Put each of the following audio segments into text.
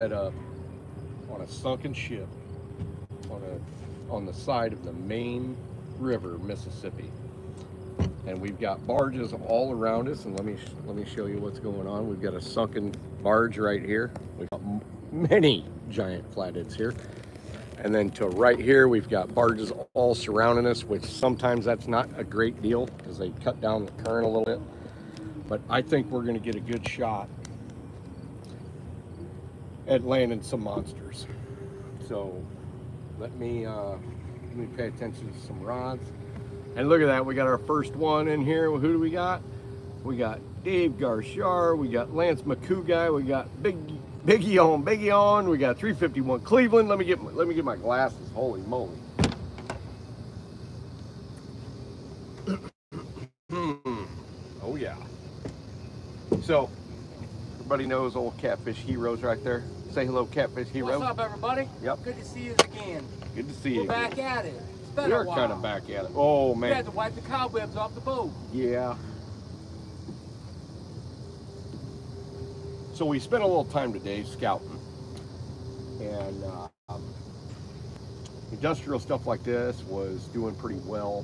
up on a sunken ship on a on the side of the main river, Mississippi. And we've got barges all around us, and let me let me show you what's going on. We've got a sunken barge right here. We've got many giant flatheads here. And then to right here, we've got barges all surrounding us, which sometimes that's not a great deal because they cut down the current a little bit. But I think we're gonna get a good shot at landing some monsters. So let me uh, let me pay attention to some rods. And look at that, we got our first one in here. Who do we got? We got Dave Garshar, we got Lance McCougai, we got Big Biggie on, Biggie on, we got 351 Cleveland. Let me get let me get my glasses. Holy moly. Hmm. oh yeah. So everybody knows old Catfish Heroes right there. Say hello, Catfish Heroes. What's up, everybody? Yep. Good to see you again. Good to see We're you. back at it. It's been We a while. kind of back at it. Oh man. We had to wipe the cobwebs off the boat. Yeah. So we spent a little time today scouting, and uh, um, industrial stuff like this was doing pretty well.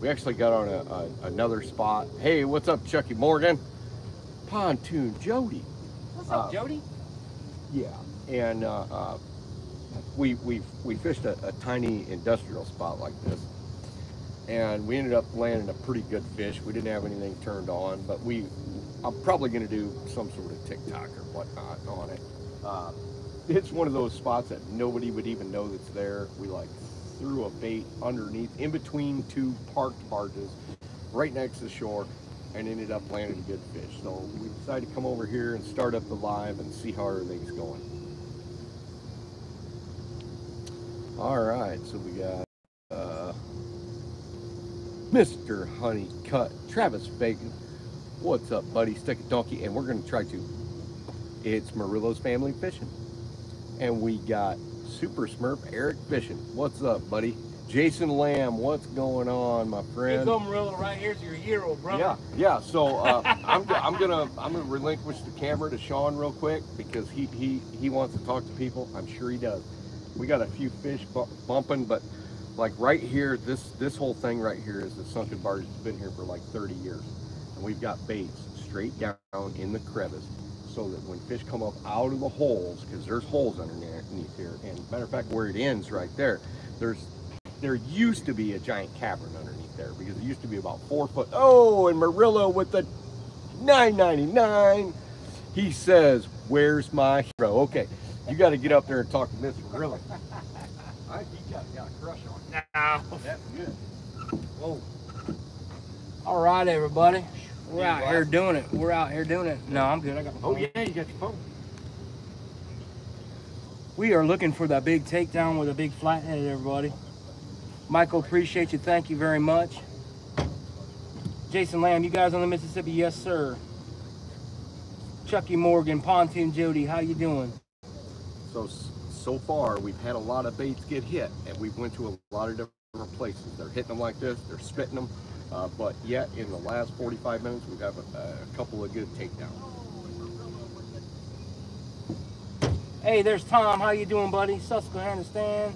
We actually got on a, a, another spot. Hey, what's up, Chucky Morgan? Pontoon Jody. What's up, Uh, Jody? Yeah, and uh, uh, we we we fished a, a tiny industrial spot like this, and we ended up landing a pretty good fish. We didn't have anything turned on, but we I'm probably going to do some sort of TikTok or whatnot on it. Uh, it's one of those spots that nobody would even know that's there. We like threw a bait underneath, in between two parked barges, right next to the shore, and ended up landing a good fish. So we decided to come over here and start up the live and see how everything's going. All right, so we got uh, Mr. Honeycut, Travis Bacon. What's up, buddy? Stick a donkey, and we're going to try to. It's Marillo's Family Fishing, and we got Super Smurf Eric Fishing. What's up, buddy? Jason Lamb, what's going on, my friend? come Marilla right here's your hero, brother. Yeah, yeah. So uh, I'm, go- I'm gonna I'm gonna relinquish the camera to Sean real quick because he he he wants to talk to people. I'm sure he does. We got a few fish bu- bumping, but like right here, this this whole thing right here is the sunken barge. It's been here for like 30 years, and we've got baits straight down in the crevice, so that when fish come up out of the holes, because there's holes underneath here, and matter of fact, where it ends right there, there's there used to be a giant cavern underneath there because it used to be about four foot. Oh, and Marillo with the 9.99. He says, "Where's my hero?" Okay, you got to get up there and talk to Miss Marillo. I think he got, got a crush on you. Now. That's good. Whoa. All right, everybody. We're Any out here doing it. We're out here doing it. No, I'm good. I got my phone. Oh phone. yeah, you got your phone. We are looking for that big takedown with a big flathead, everybody. Michael, appreciate you. Thank you very much. Jason Lamb, you guys on the Mississippi? Yes, sir. Chucky Morgan, Pontoon Jody, how you doing? So so far, we've had a lot of baits get hit, and we've went to a lot of different places. They're hitting them like this, they're spitting them, uh, but yet in the last 45 minutes, we've got a, a couple of good takedowns. Hey, there's Tom. How you doing, buddy? Susquehanna stand.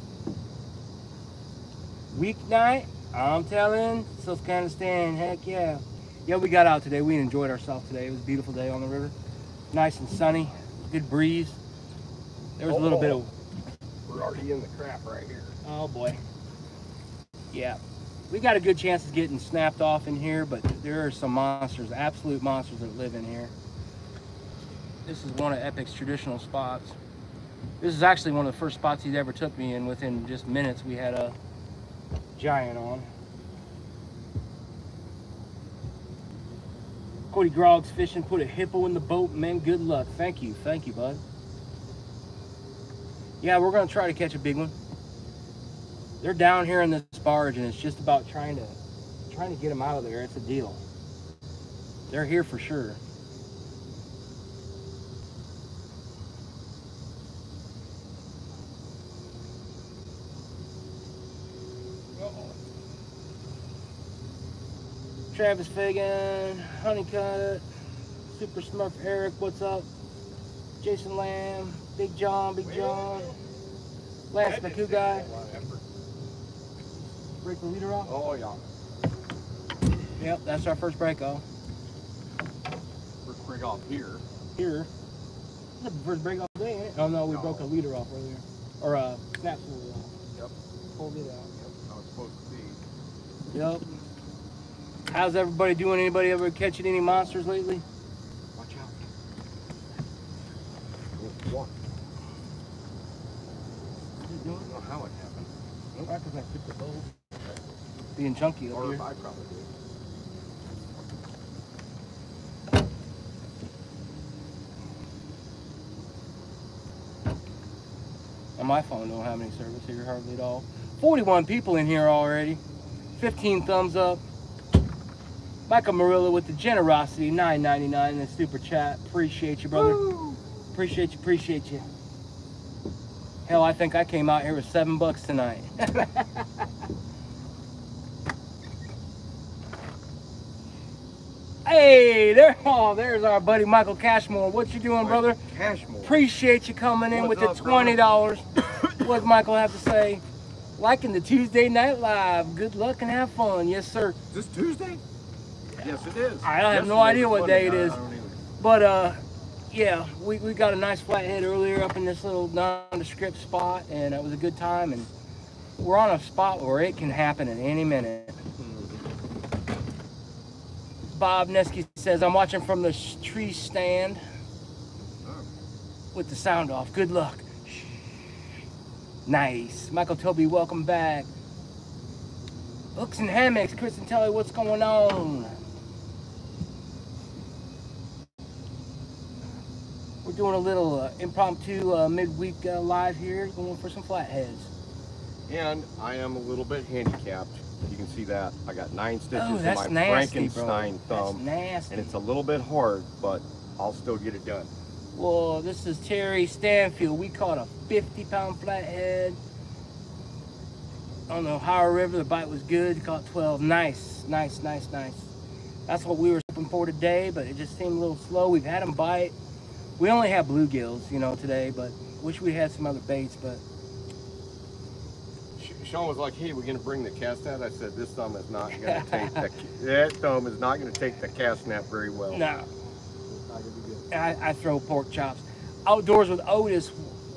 Weeknight, I'm telling. Susquehanna stand. Heck yeah. Yeah, we got out today. We enjoyed ourselves today. It was a beautiful day on the river. Nice and sunny. Good breeze. There was a little bit of oh, We're already in the crap right here. Oh boy. Yeah. We got a good chance of getting snapped off in here, but there are some monsters, absolute monsters that live in here. This is one of Epic's traditional spots. This is actually one of the first spots he's ever took me in. Within just minutes, we had a giant on. Cody Groggs fishing, put a hippo in the boat, man. Good luck. Thank you. Thank you, bud. Yeah, we're gonna try to catch a big one they're down here in this barge and it's just about trying to trying to get them out of there it's a deal they're here for sure Travis Fagan, Honeycut, Super Smurf Eric, what's up? Jason Lamb, Big John, Big John, Lance McCoo guy. Break the leader off. Oh yeah. Yep, that's our first break off. First break off here. Here. That's the first break off today, ain't it? Oh no, we No. broke a leader off earlier. Or uh snap spool off. Yep. Pulled it out. Yep. How it's supposed to be. Yep. How's everybody doing? Anybody ever catching any monsters lately? Watch out. What? I don't know how it happened. Right, 'cause I took the bowl. Being chunky up Or here. if I probably did. On my phone don't have any service here hardly at all. 41 people in here already. 15 thumbs up. Michael Marilla with the generosity, 9.99 in the super chat. Appreciate you, brother. Appreciate you, appreciate you. Hell, I think I came out here with seven bucks tonight. hey, there, oh, there's our buddy Michael Cashmore. What you doing, brother? Cashmore. Appreciate you coming in What's with up, the twenty dollars. what Michael have to say? Liking the Tuesday Night Live. Good luck and have fun. Yes, sir. Is this Tuesday? Yes, it is. I have no idea what day it is. I don't either. But uh, yeah, we, we got a nice flathead earlier up in this little nondescript spot, and it was a good time. And we're on a spot where it can happen at any minute. Bob Nesky says, I'm watching from the tree stand with the sound off. Good luck. Nice. Michael Toby, welcome back. Hooks and hammocks, Chris and Telly, what's going on? We're doing a little uh, impromptu uh, midweek uh, live here, going for some flatheads. And I am a little bit handicapped. You can see that. I got nine stitches Oh, in my nasty, bro. Frankenstein That's thumb. nasty. And it's a little bit hard, but I'll still get it done. Well, this is Terry Stanfield. We caught a 50 pound flathead on the Ohio River. The bite was good. Caught 12. Nice, nice, nice, nice. That's what we were hoping for today, but it just seemed a little slow. We've had them bite. We only have bluegills, you know, today, but wish we had some other baits, but Sean was like, "Hey, we're gonna bring the cast net." I said, "This thumb is not gonna take the that thumb is not gonna take the cast net very well." no. It's not gonna be good. I, I throw pork chops. Outdoors with Otis.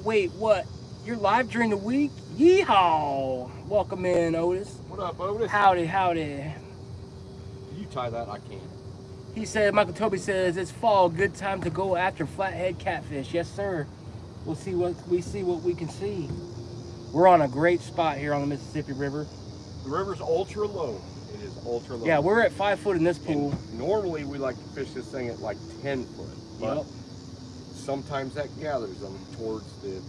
Wait, what? You're live during the week? Yeehaw! Welcome in, Otis. What up, Otis? Howdy, howdy. Can you tie that? I can't. He said, Michael Toby says, it's fall, good time to go after flathead catfish. Yes, sir. We'll see what we see what we can see. We're on a great spot here on the Mississippi River. The river's ultra low. It is ultra low. Yeah, we're at five foot in this And pool. normally we like to fish this thing at like 10 foot, but Yep. sometimes that gathers them towards the,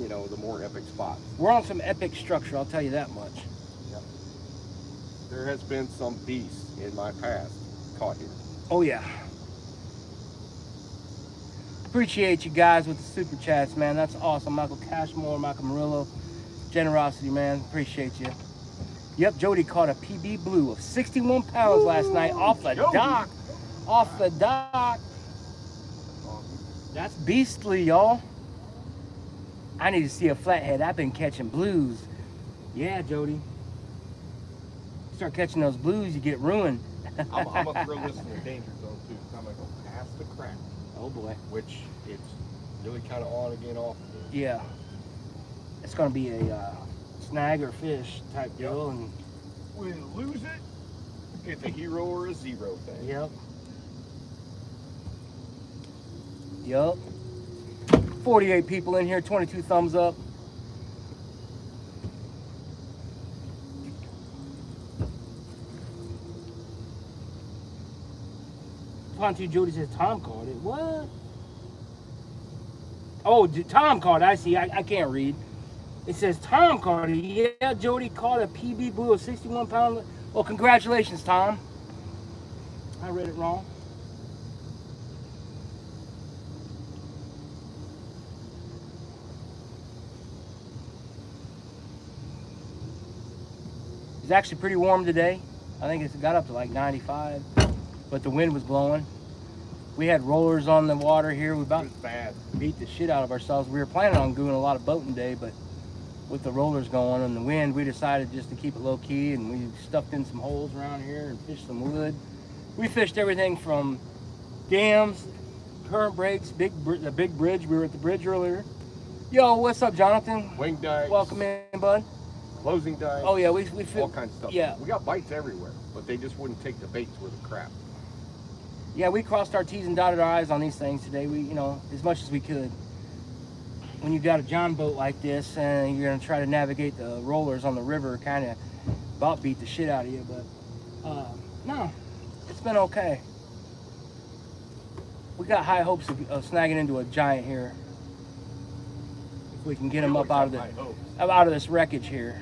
you know, the more epic spots. We're on some epic structure, I'll tell you that much. There has been some beasts in my past caught here. Oh yeah. Appreciate you guys with the super chats, man. That's awesome. Michael Cashmore, Michael Murillo. Generosity, man. Appreciate you. Yep, Jody caught a PB blue of 61 pounds last night off the Jody. dock. Off the dock. That's beastly, y'all. I need to see a flathead. I've been catching blues. Yeah, Jody. Start catching those blues, you get ruined. I'm, I'm gonna throw this in the danger zone too. 'cause I'm gonna go past the crack, Oh boy. which it's really kind of on again, off again. Yeah. It's gonna be a uh, snag or fish type Yep. deal, and We lose it. It's a hero or a zero thing. yep, yep. 48 people in here, 22 thumbs up. Pontoon Jody says Tom caught it. What? Oh, Tom caught. I see. I, I can't read. It says Tom caught it. Yeah, Jody caught a PB blue of 61 pound. Well, congratulations, Tom. I read it wrong. It's actually pretty warm today. I think it's got up to like 95, but the wind was blowing. We had rollers on the water here. We about beat the shit out of ourselves. We were planning on doing a lot of boating today, but with the rollers going and the wind, we decided just to keep it low key and we stuffed in some holes around here and fished some wood. We fished everything from dams, current breaks, big the big bridge. We were at the bridge earlier. Yo, what's up, Jonathan? Wing dikes. Welcome in, bud. Closing dikes. Oh yeah, we we all kinds of stuff. yeah. We got bites everywhere, but they just wouldn't take the baits with the crap. Yeah we crossed our T's and dotted our I's on these things today. We you know as much as we could. When you got a John boat like this and you're gonna try to navigate the rollers on the river, kind of about beat the shit out of you. But uh, no, it's been okay. We got high hopes of, of snagging into a giant here. If we can get him up out of the up out of this wreckage here.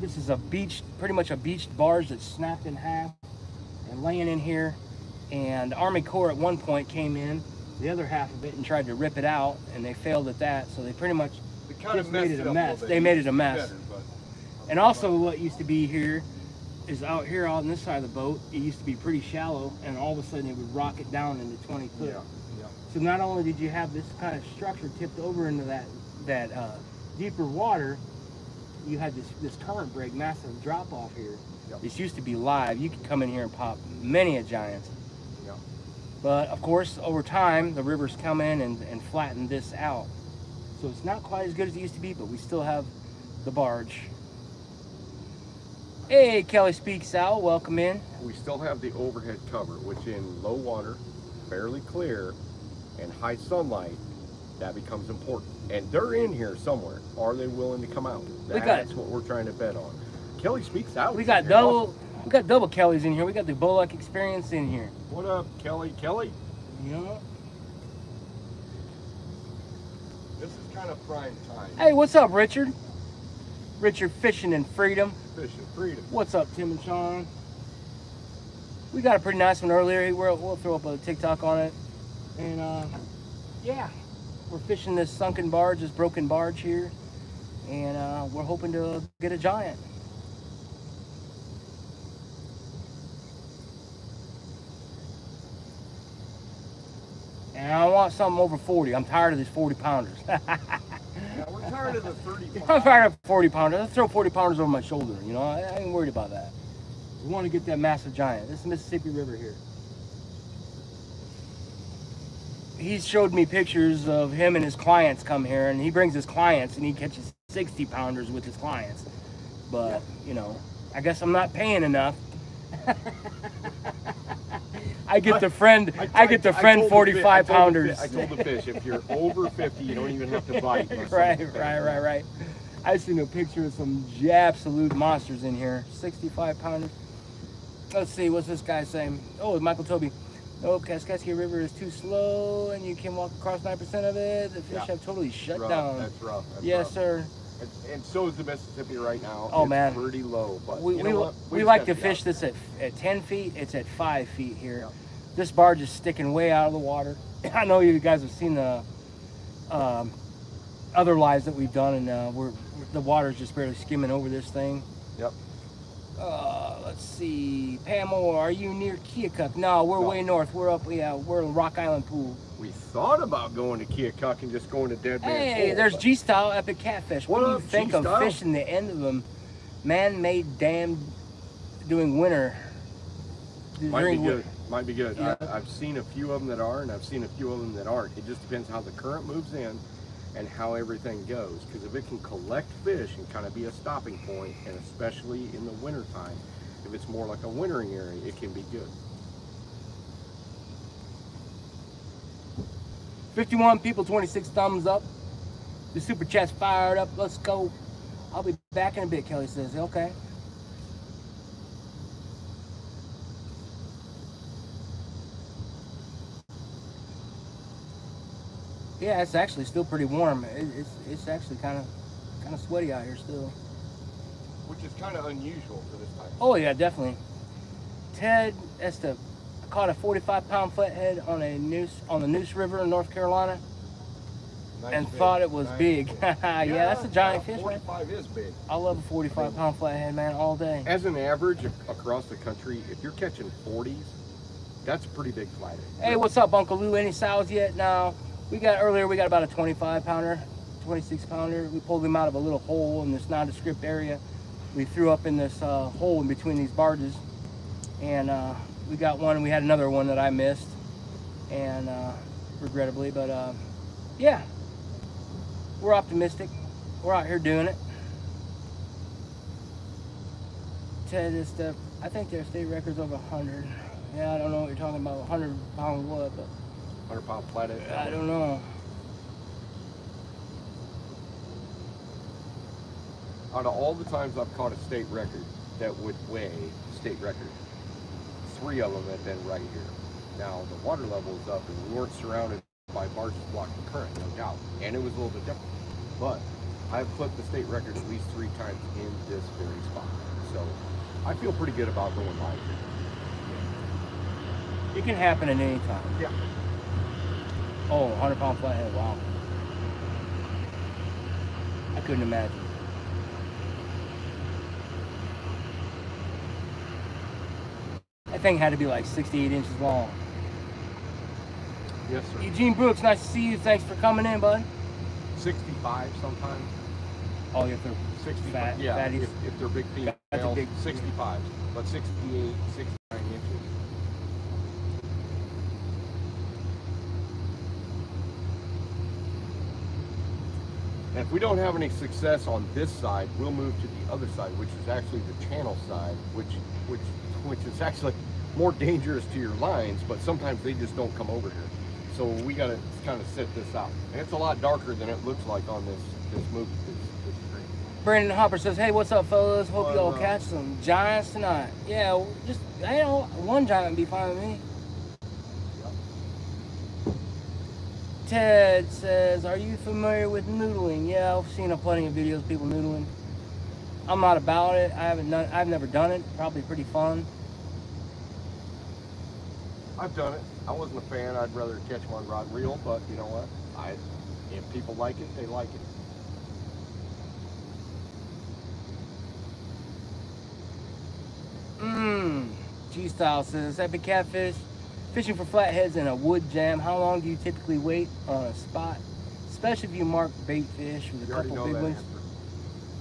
This is a beach, pretty much a beached barge that's snapped in half and laying in here. And the Army Corps at one point came in, the other half of it, and tried to rip it out, and they failed at that. So they pretty much, They kind just of made it it a mess. They made it a used to be mess. better, and also what used to be here is out here on this side of the boat. It used to be pretty shallow, and all of a sudden it would rock it down into 20 foot. Yeah, yeah. So not only did you have this kind of structure tipped over into that that uh, deeper water, you had this this current break, massive drop off here. Yep. This used to be live. You could come in here and pop many a giant. Yep. But of course, over time, the rivers come in and, and flatten this out. So it's not quite as good as it used to be, but we still have the barge. Hey, Kelly Speaks Out, welcome in. We still have the overhead cover, which in low water, fairly clear, and high sunlight, that becomes important. And they're in here somewhere. Are they willing to come out? That's what we're trying to bet on. Kelly speaks out. We got double, we got double Kellys in here. We got the Bullock experience in here. What up, Kelly? Kelly, know? this is kind of prime time. Hey, what's up, Richard? Richard Fishing and Freedom. Fishing freedom. What's up, Tim and Sean? We got a pretty nice one earlier. We'll, we'll throw up a TikTok on it. And uh, yeah, we're fishing this sunken barge, this broken barge here. And uh, we're hoping to get a giant. And I want something over 40. I'm tired of these 40 pounders. Yeah, we're tired of the 35. I'm fired up 40 pounders. Let's throw 40 pounders over my shoulder. You know, I, I ain't worried about that. We want to get that massive giant. This is Mississippi River here. He showed me pictures of him and his clients come here, and he brings his clients and he catches 60 pounders with his clients. But, you know, I guess I'm not paying enough. I get the friend, I, get the friend 45 fi- I told the pounders. I told the fish, if you're over 50, you don't even have to bite. right, right, right, right. I seen a picture of some absolute monsters in here. 65 pounders. Let's see, what's this guy saying? Oh, Michael Toby. Oh, Kaskaskia River is too slow and you can walk across 9% of it. The fish Yeah. have totally shut Rough, down. That's rough. That's yes, rough. sir. And, and so is the Mississippi right now. Oh, it's man. pretty low, but We, you we, what? we just like to be out fish this at, at 10 feet. It's at 5 feet here. Yeah. This barge is sticking way out of the water. I know you guys have seen the um, other lives that we've done, and uh, we're the water's just barely skimming over this thing. Yep. Uh, let's see, Pamela, are you near Keokuk? No, we're No. way north. We're up, yeah, we're in Rock Island Pool. We thought about going to Keokuk and just going to Dead Man's Hey, Hole, there's but- G Style Epic Catfish. What, What do you think of G-Style? fishing the end of them? Man-made dam doing winter. Might be during good. Might be good. Yeah. I, I've seen a few of them that are, and I've seen a few of them that aren't. It just depends how the current moves in and how everything goes. Because if it can collect fish and kind of be a stopping point, and especially in the winter time, if it's more like a wintering area, it can be good. 51 people, 26 thumbs up. The super chat's fired up. Let's go. I'll be back in a bit, Kelly says. Okay. Yeah, it's actually still pretty warm. It, it's it's actually kind of kind of sweaty out here still. Which is kind of unusual for this time. Oh yeah, definitely. Ted, that's the I caught a 45 pound flathead on a noose on the Neuse River in North Carolina. Nice and big. thought it was Nice big. big. yeah, that's a giant yeah, fish, man. 45 is big. I love a 45 pound flathead, man, all day. As an average across the country, if you're catching 40s, that's a pretty big flathead. Hey, what's up, Uncle Lou? Any sows yet? No. We got earlier. We got about a 25 pounder, 26 pounder. We pulled him out of a little hole in this nondescript area. We threw up in this uh, hole in between these barges, and uh, we got one. We had another one that I missed, and uh, regrettably, but uh, yeah, we're optimistic. We're out here doing it. Ted is the, I think their state record's over 100. Yeah, I don't know what you're talking about, 100 pound what, but 100 pound flathead. I don't know. Out of all the times I've caught a state record that would weigh state record, three of them have been right here. Now the water level is up, and we weren't surrounded by barges blocking current, no doubt, and it was a little bit different. But I've clipped the state record at least three times in this very spot, so I feel pretty good about going live here. It can happen at any time. Yeah. Oh, 100 pound flathead, wow. I couldn't imagine. That thing had to be like 68 inches long. Yes, sir. Eugene Brooks, nice to see you. Thanks for coming in, bud. 65 sometimes. Oh, have to 65. Fat- yeah, fatties. if, if they're big females, That's a big- 65. But 68, 69 inches. And if we don't have any success on this side, we'll move to the other side, which is actually the channel side, which which which is actually more dangerous to your lines, but sometimes they just don't come over here. So we got to kind of set this out. And it's a lot darker than it looks like on this this movie. This, this. Brandon Hopper says, "Hey, what's up, fellas? Hope What y'all catch some giants tonight. Yeah, well, just you know, one giant would be fine with me." Ted says, "Are you familiar with noodling?" Yeah, I've seen a plenty of videos of people noodling. I'm not about it. I haven't done. I've never done it. Probably pretty fun. I've done it. I wasn't a fan. I'd rather catch them on rod reel, but you know what? I if people like it, they like it. Mmm. G Style says, "Epic catfish, fishing for flatheads in a wood jam. How long do you typically wait on a spot, especially if you mark bait fish with a You already couple big ones?" answer.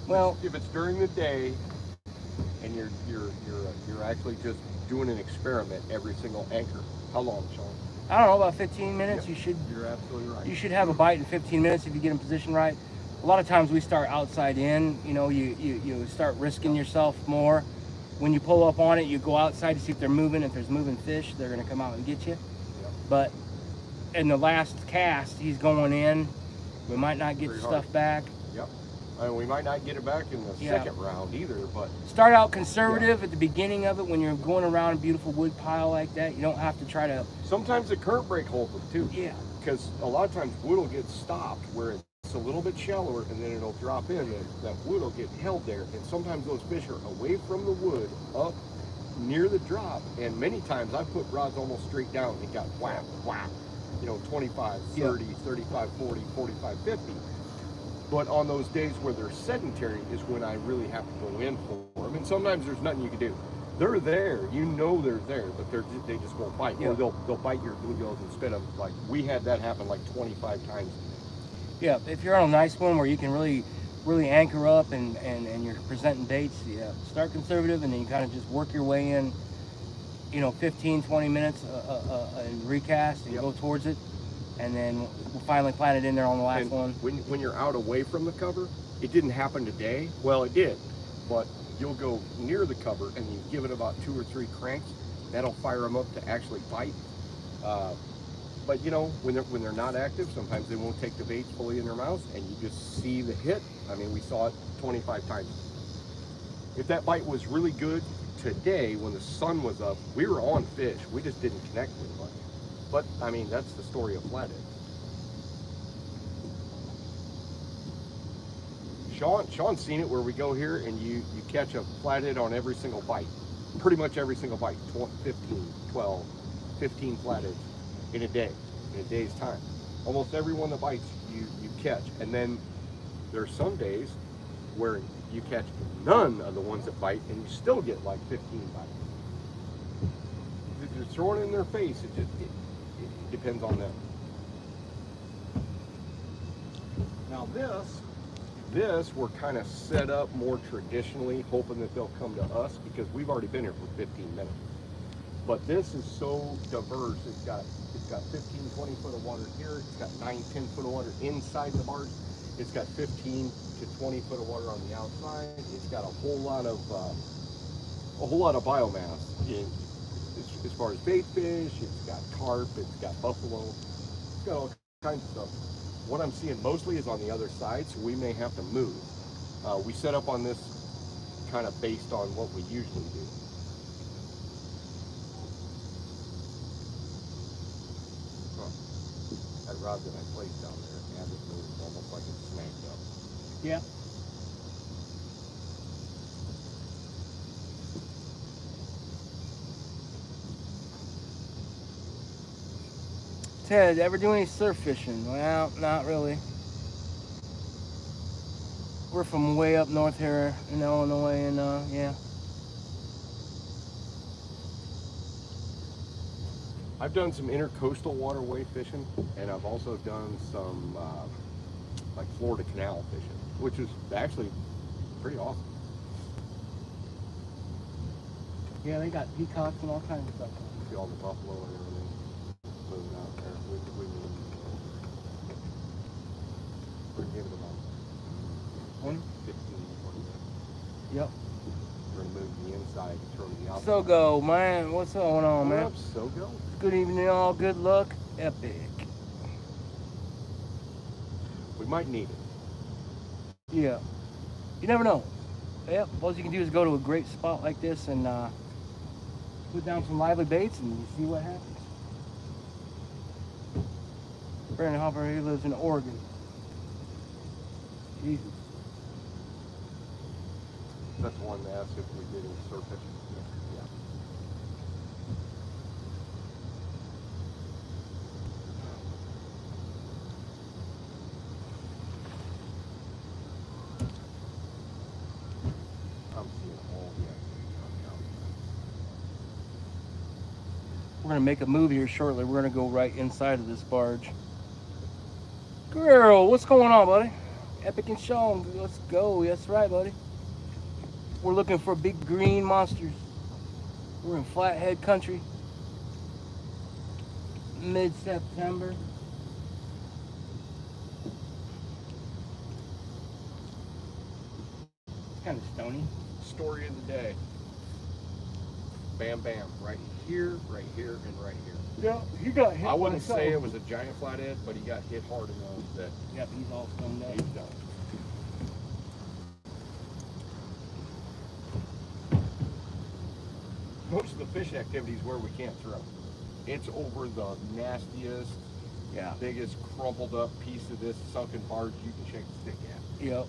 Well, if it's during the day and you're you're you're uh, you're actually just doing an experiment every single anchor. How long, Sean? I don't know, about 15 minutes. Yep. You should You're absolutely right. you should have a bite in 15 minutes if you get in position right. A lot of times we start outside in. You know, you you, you start risking yourself more. When you pull up on it, you go outside to see if they're moving. If there's moving fish, they're gonna come out and get you. Yep. But in the last cast, he's going in. We might not get the Pretty hard. stuff back. Yep. I mean, we might not get it back in the Yeah. second round either, but Start out conservative at the beginning of it when you're going around a beautiful wood pile like that. You don't have to try to. sometimes the current break holds them too. Yeah. because a lot of times wood will get stopped where it's a little bit shallower and then it'll drop in and that wood will get held there and sometimes those fish are away from the wood up near the drop and many times I put rods almost straight down and it got whap whap you know 25 Yeah. 30 35 40 45 50 but on those days where they're sedentary is when I really have to go in for them and sometimes there's nothing you can do they're there. You know they're there, but they're ju- they just won't bite. Yeah. Or they'll they'll bite your bluegills and instead of like we had that happen like 25 times. Yeah, if you're on a nice one where you can really, really anchor up and, and, and you're presenting baits, yeah, start conservative and then you kind of just work your way in, you know, 15, 20 minutes uh, uh, uh, and recast and Yep. go towards it. And then we'll finally plant it in there on the last and one. when when you're out away from the cover, it didn't happen today. Well, it did, but you'll go near the cover and you give it about two or three cranks. That'll fire them up to actually bite. But you know, when they're when they're not active, sometimes they won't take the bait fully in their mouths, and you just see the hit. I mean, we saw it 25 times. If that bite was really good today, when the sun was up, we were on fish. We just didn't connect with much. But I mean, that's the story of flathead. Sean, Sean's seen it where we go here and you, you catch a flathead on every single bite. Pretty much every single bite. 12, 15, 12, 15 flatheads in a day, in a day's time. Almost every one that bites you, you catch. And then there are some days where you catch none of the ones that bite and you still get like 15 bites. If you're throwing it in their face, it just it, it depends on them. Now this, this we're kind of set up more traditionally, hoping that they'll come to us because we've already been here for 15 minutes. But this is so diverse. It's got got 15, 20 foot of water here. It's got 9, 10 foot of water inside the barge. It's got 15 to 20 foot of water on the outside. It's got a whole lot of uh, a whole lot of biomass in as, as far as bait fish. It's got carp. It's got buffalo. It's got all kinds of stuff. What I'm seeing mostly is on the other side, so we may have to move. Uh, we set up on this kind of based on what we usually do. Huh. That rod that I placed down there hasn't moved, almost like it's snagged up. Yeah. Ted, ever do any surf fishing? Well, not really. We're from way up north here in Illinois, and uh, yeah. I've done some intercoastal waterway fishing, and I've also done some uh, like Florida Canal fishing, which is actually pretty awesome. Yeah, they got peacocks and all kinds of stuff. See all the buffalo and everything moving out there. We, we move. We're giving them about 15, 20 minutes. Yep. We're move the inside, turn the outside. So go, man. What's going on, man? up, Sogo? Good evening, all. Good luck. Epic. We might need it. Yeah. You never know. Yep. All you can do is go to a great spot like this and uh, put down some lively baits and you see what happens. Brandon Hopper, he lives in Oregon. Jesus. That's one that asked if we did any surf fishing. Yeah. I'm seeing all the activity on the outside. Gonna make a move here shortly. We're gonna go right inside of this barge. Girl, what's going on, buddy? Epic and Sean, let's go. That's right, buddy. We're looking for big green monsters. We're in Flathead country. Mid-September. It's kind of stony. Story of the day. Bam Bam, right here, right here, and right here. Yeah, he got hit. I wouldn't say it was a giant flathead, but he got hit hard enough that Yep, he's all stoned up. he's done. Most of the fish activity is where we can't throw. It's over the nastiest, Yeah. biggest crumpled up piece of this sunken barge you can shake a stick at. Yep.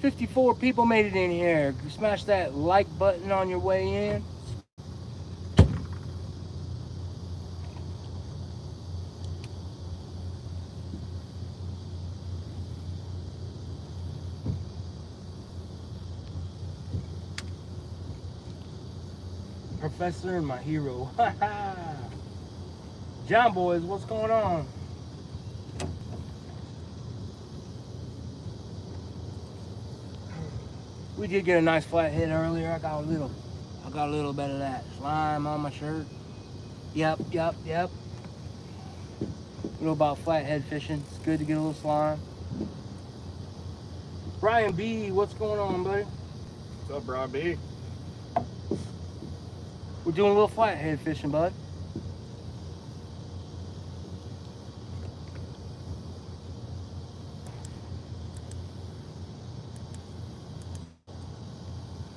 54 people made it in here. Smash that like button on your way in. Professor and my hero. John boys, what's going on? We did get a nice flat hit earlier. I got a little, I got a little bit of that slime on my shirt. Yep, yep, yep. You know about flathead fishing. It's good to get a little slime. Brian B, what's going on, buddy? What's up, Brian B? We're doing a little flathead fishing, bud.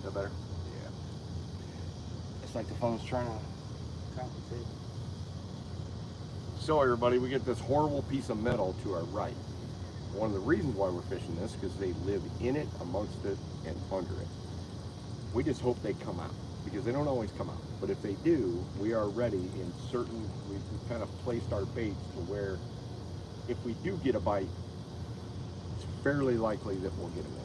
That better? Yeah. It's like the phone's trying to compensate. So everybody, we get this horrible piece of metal to our right. One of the reasons why we're fishing this because they live in it, amongst it, and under it. We just hope they come out because they don't always come out. But if they do, we are ready in certain. we've kind of placed our baits to where, if we do get a bite, it's fairly likely that we'll get a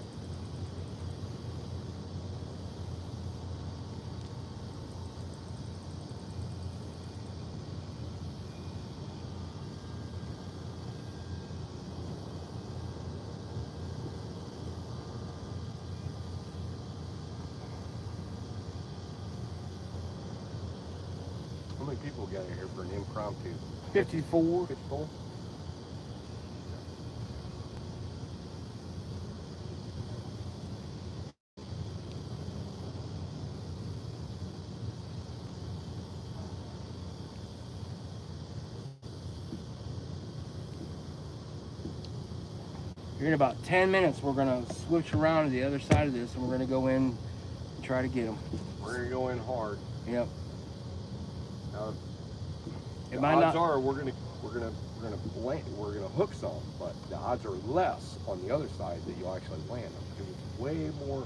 54. 54? Here in about 10 minutes, we're gonna switch around to the other side of this and we're gonna go in and try to get them. We're gonna go in hard. Yep. Now, It the might odds not. are we're gonna we're gonna we're gonna land, we're gonna hook some, but the odds are less on the other side that you'll actually land them because it's way more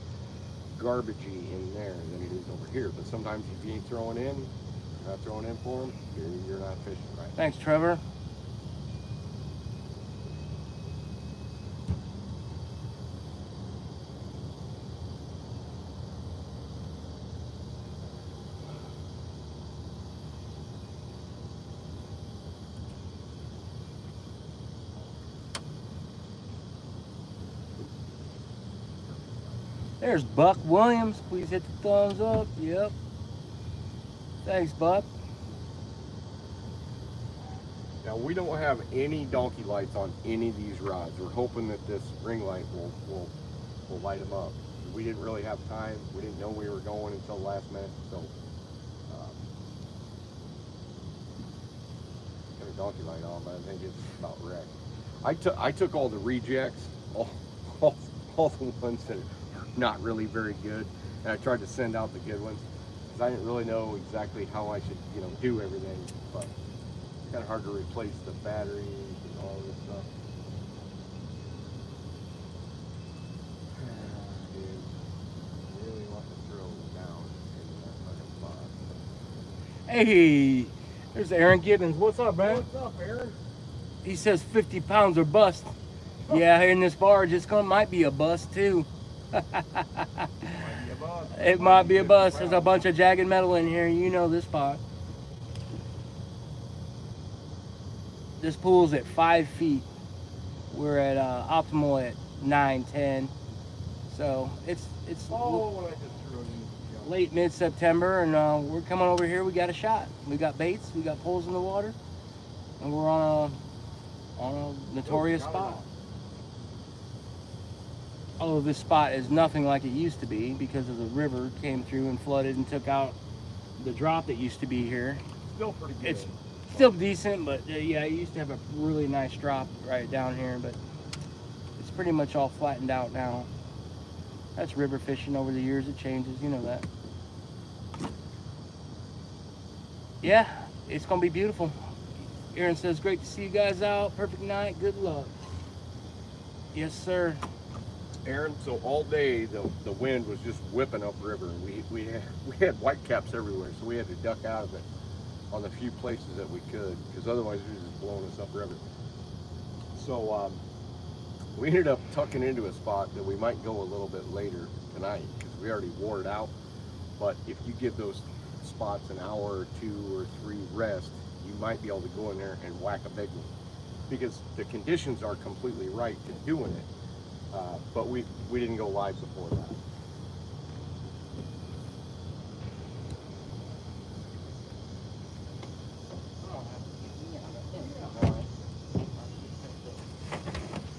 garbagey in there than it is over here. But sometimes if you ain't throwing in, you're not throwing in for them, you're, you're not fishing right. Thanks, Trevor. There's Buck Williams. Please hit the thumbs up. Yep. Thanks, Buck. Now we don't have any donkey lights on any of these rods. We're hoping that this ring light will will will light them up. We didn't really have time. We didn't know we were going until the last minute. So um, got a donkey light on, but I think it's about wrecked. I took I took all the rejects, all, all all the ones that not really very good, and I tried to send out the good ones because I didn't really know exactly how I should you know do everything, but it's kind of hard to replace the batteries and all this stuff. Dude, really want to throw down in that fucking spot. Hey, there's Aaron Gibbons. What's up, man? What's up, Aaron? He says 50 pounds or bust. Oh. Yeah, in this barge, it's gonna might be a bust too. Might be a bust. It might be a 50 bust. There's a bunch of jagged metal in here. You know this spot. This pool's at five feet. We're at uh, optimal at nine, ten. So it's it's Oh, what I just threw it in. late mid September, and uh, we're coming over here. We got a shot. We got baits. We got poles in the water, and we're on a on a notorious Oh, got spot. Although this spot is nothing like it used to be because of the river came through and flooded and took out the drop that used to be here. Still pretty good. It's still decent, but uh, yeah, it used to have a really nice drop right down here, but it's pretty much all flattened out now. That's river fishing over the years. It changes, you know that. Yeah, it's gonna be beautiful. Aaron says, "Great to see you guys out. Perfect night. Good luck." Yes, sir. Aaron, so all day the, the wind was just whipping up river. We we had, we had white caps everywhere, so we had to duck out of it on the few places that we could, because otherwise it was just blowing us up river. So um, we ended up tucking into a spot that we might go a little bit later tonight, because we already wore it out. But if you give those spots an hour or two or three rest, you might be able to go in there and whack a big one, because the conditions are completely right to doing it. Uh, but we we didn't go live before that.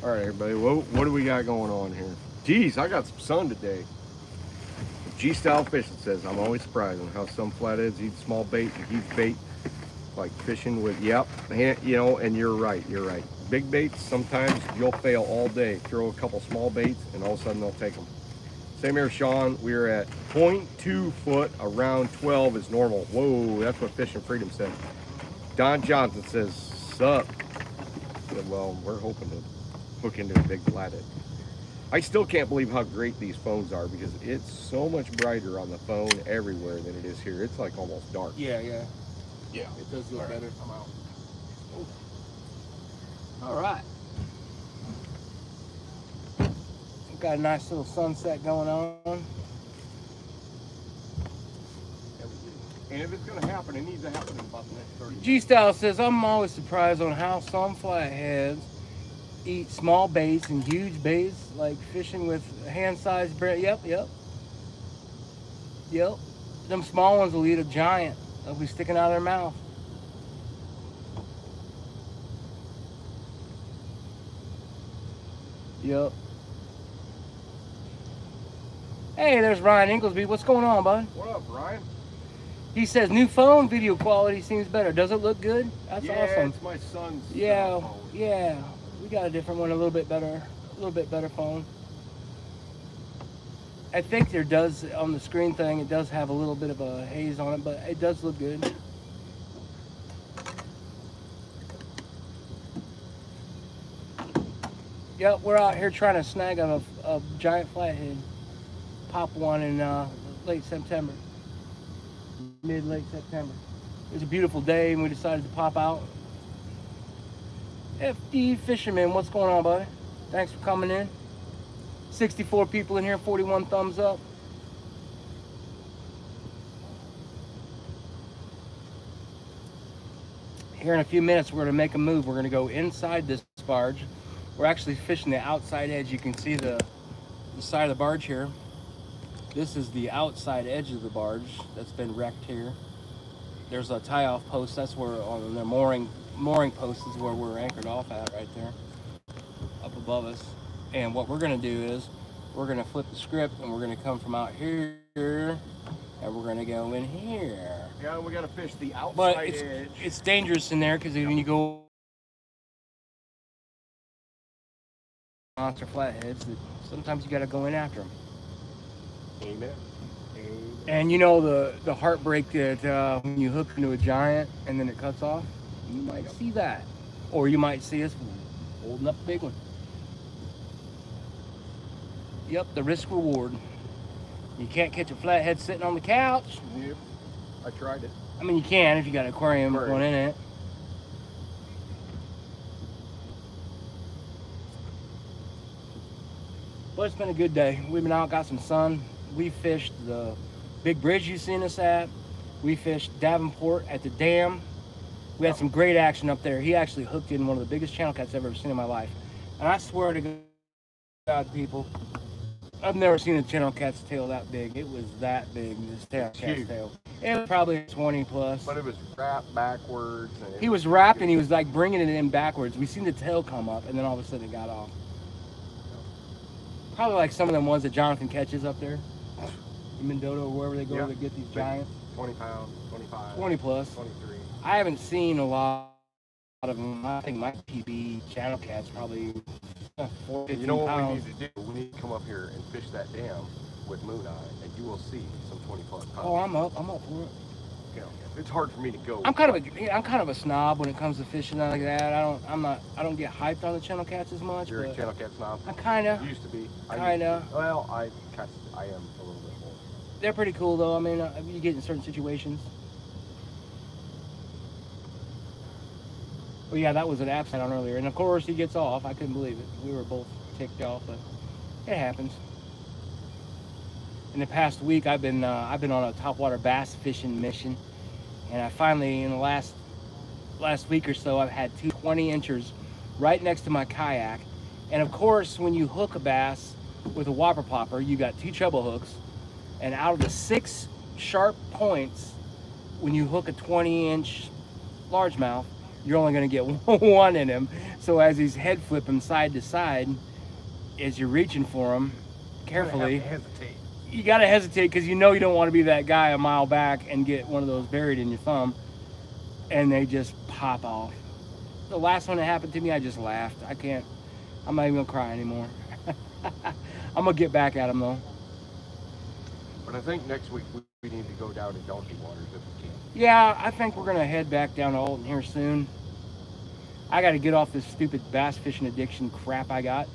All right, everybody. What what do we got going on here? Geez, I got some sun today. G Style Fishing says I'm always surprised on how some flatheads eat small bait and huge bait, like fishing with. Yep, you know, and you're right. You're right. Big baits sometimes you'll fail all day. Throw a couple small baits and all of a sudden they'll take them. Same here, Sean. We're at 0.2 foot. Around 12 is normal. Whoa, that's what Fishing Freedom said. Don Johnson says, "Sup." Said, well, we're hoping to hook into a big flathead. I still can't believe how great these phones are because it's so much brighter on the phone everywhere than it is here. It's like almost dark. Yeah, yeah. Yeah. It does look All right. better. I'm out. All right. Got a nice little sunset going on. And if it's going to happen, it needs to happen in about the next 30. G Style says, I'm always surprised on how some flatheads eat small baits and huge baits, like fishing with hand sized bread. Yep, yep. Yep. Them small ones will eat a giant. They'll be sticking out of their mouth. Yep. Hey, there's Ryan Inglesby. What's going on, bud? What up, Ryan? He says new phone video quality seems better. Does it look good? That's yeah, awesome. it's my son's. Yeah, phone. yeah. We got a different one, a little bit better, a little bit better phone. I think there does on the screen thing. It does have a little bit of a haze on it, but it does look good. Yep, we're out here trying to snag a, a giant flathead. Pop one in uh, late September, mid late September. It was a beautiful day, and we decided to pop out. FD Fisherman, what's going on, buddy? Thanks for coming in. 64 people in here, 41 thumbs up. Here in a few minutes, we're to make a move. We're going to go inside this barge. We're actually fishing the outside edge. You can see the, the side of the barge here. This is the outside edge of the barge that's been wrecked here. There's a tie-off post. That's where on the mooring mooring post is where we're anchored off at right there, up above us. And what we're gonna do is we're gonna flip the script and we're gonna come from out here and we're gonna go in here. Yeah, we gotta fish the outside But it's edge. it's dangerous in there because when you go monster flatheads, that sometimes you gotta go in after them. Amen. Amen. And you know the the heartbreak that uh, when you hook into a giant and then it cuts off, you might see that, or you might see us holding up a big one. Yep, the risk reward. You can't catch a flathead sitting on the couch. Yep. I tried it. I mean, you can if you got an aquarium Aquarium. going in it. But it's been a good day. We've been out, got some sun. We fished the big bridge you've seen us at. We fished Davenport at the dam. We had some great action up there. He actually hooked in one of the biggest channel cats I've ever seen in my life. And I swear to God, people, I've never seen a channel cat's tail that big. It was that big, this tail cat's huge. tail. It was probably 20 plus. But it was wrapped backwards. And He was wrapped and he was like bringing it in backwards. We seen the tail come up and then all of a sudden it got off. Probably like some of them ones that Jonathan catches up there. In Mendota or wherever they go Yeah. to get these giants. 20 pounds, 25, 20 plus. 23. I haven't seen a lot of them. I think my PB channel cat's probably 4, You know what pounds. we need to do? We need to come up here and fish that dam with Moon Eye, and you will see some 20 plus oh, pounds. Oh, I'm up. I'm up for it. It's hard for me to go. I'm kind of a I'm kind of a snob when it comes to fishing like that. I don't I'm not I don't get hyped on the channel cats as much. You're a channel cat snob. I kind of Used to be. I used Kinda. Well, I. I am a little bit more. they're pretty cool though. I mean, uh, you get in certain situations. Well, yeah, that was an site on earlier, and of course he gets off. I couldn't believe it. We were both ticked off, but it happens. In the past week, I've been uh, I've been on a topwater bass fishing mission, and I finally, in the last last week or so, I've had two 20 inchers right next to my kayak. And of course, when you hook a bass with a whopper popper, you got two treble hooks, and out of the six sharp points, when you hook a 20 inch largemouth, you're only going to get one in him. So as he's head flipping side to side, as you're reaching for him, carefully, You have to hesitate. You got to hesitate because you know you don't want to be that guy a mile back and get one of those buried in your thumb, and they just pop off. The last one that happened to me, I just laughed. I can't. I'm not even gonna cry anymore. I'm gonna get back at him though. But I think next week we, need to go down to Donkey Waters if we can. Yeah, I think we're gonna head back down to Alton here soon. I got to get off this stupid bass fishing addiction crap I got.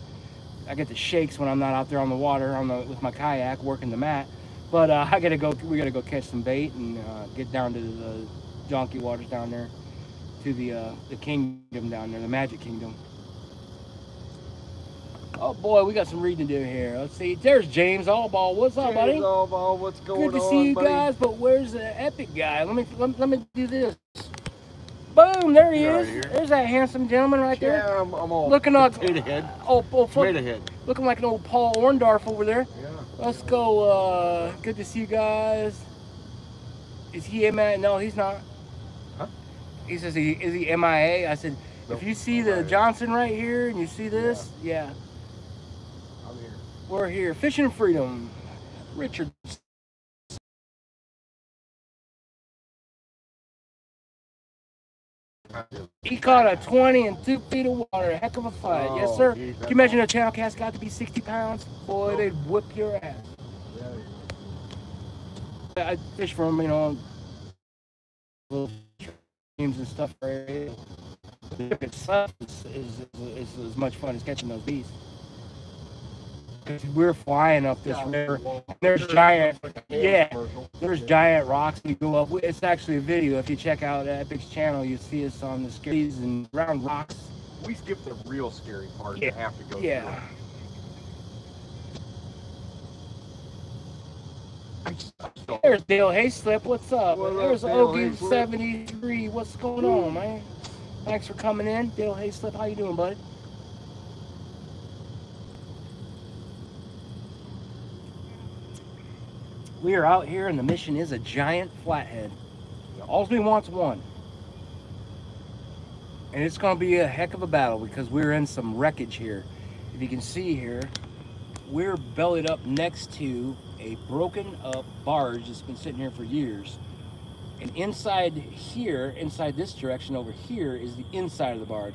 I get the shakes when I'm not out there on the water on the with my kayak working the mat. But uh, I gotta go. We gotta go catch some bait and uh, get down to the donkey waters down there, to the uh, the kingdom down there, the Magic Kingdom. Oh boy, we got some reading to do here. Let's see. There's James Allball. What's up, buddy? James Allball, what's going on? Good to on, see you buddy? guys, but where's the epic guy? Let me let, let me do this. Boom! There he is. There's that handsome gentleman right there. Yeah, I'm, I'm all Looking like potato head. oh, oh Tomato head. looking like an old Paul Orndorff over there. Yeah. Let's go. Uh, good to see you guys. Is he MIA? No, he's not. Huh? He says he is he MIA. I said, if you see the Johnson right here and you see this, yeah. I'm here. We're here, fishing freedom. Richard. He caught a 20 and two feet of water. Heck of a fight. yes, Oh, sir. geez, Can you imagine a channel cast got to be 60 pounds? Boy, they'd whip your ass. I fish from, you know, little streams and stuff right here. Itself is, is, is, is as much fun as catching those beasts. We're flying up this river. There's giant, yeah, there's giant rocks we go up. It's actually a video. If you check out Epic's channel, you see us on the skates and round rocks. We skipped the real scary part Yeah. to have to go Yeah. through. I just- I just don't- There's Dale Hayslip, What's up? What There's Dale Ogie Hayslip? 73. What's going on, man? Thanks for coming in. Dale Hayslip, how you doing, bud? We are out here, and the mission is a giant flathead. All we want's one. And it's going to be a heck of a battle because we're in some wreckage here. If you can see here, we're bellied up next to a broken up barge that's been sitting here for years. And inside here, inside this direction over here, is the inside of the barge.